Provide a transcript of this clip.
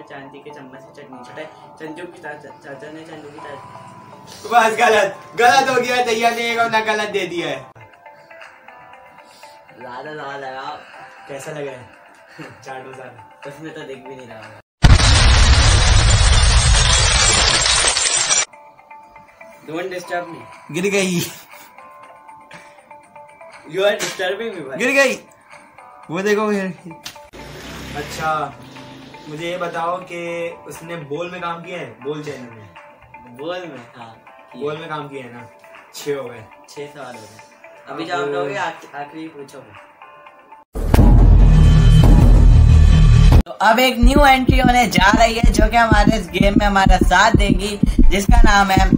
में चांदी के चम्मच से चटनी चटाई चंदू की चाचा चाचा ने चंदू की चाचा बस गलत। गलत हो गया तैयार ने एक अपना गलत दे दिया है। ज़्यादा ज़्यादा लगाओ कैसा लगा है? चाट मसाला उसमें तो दिख भी नहीं रहा डोंट डिस्टर्ब मी गिर गई। यू आर डिस्टर्बिंग मी भाई। गिर गई। वो देखो अच्छा। मुझे ये बताओ कि उसने बोल में काम किया है? बोल चैनल में। बोल में हाँ बोल में काम किया है ना? छः हो गए। छह सवाल हो गए। अभी जवाब दोगे आख- आखिरी पूछोगे? तो अब एक न्यू एंट्री होने जा रही है जो कि हमारे इस गेम में हमारा साथ देगी जिसका नाम है